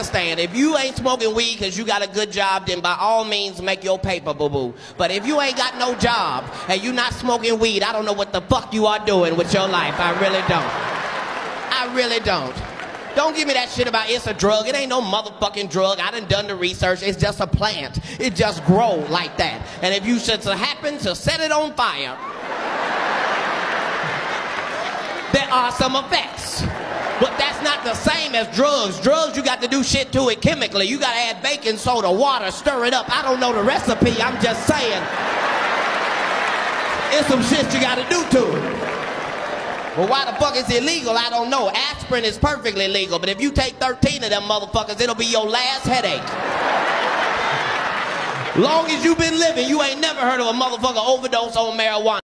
understand. If you ain't smoking weed because you got a good job, then by all means make your paper, boo boo. But if you ain't got no job and you not smoking weed, I don't know what the fuck you are doing with your life. I really don't. I really don't. Don't give me that shit about it's a drug. It ain't no motherfucking drug. I done done the research. It's just a plant. It just grow like that. And if you should happen to set it on fire, there are some effects. But that's not the same as drugs. Drugs, you got to do shit to it chemically. You got to add baking soda, water, stir it up. I don't know the recipe. I'm just saying. It's some shit you got to do to it. Well, why the fuck is illegal? I don't know. Aspirin is perfectly legal, but if you take 13 of them motherfuckers, it'll be your last headache. Long as you've been living, you ain't never heard of a motherfucker overdose on marijuana.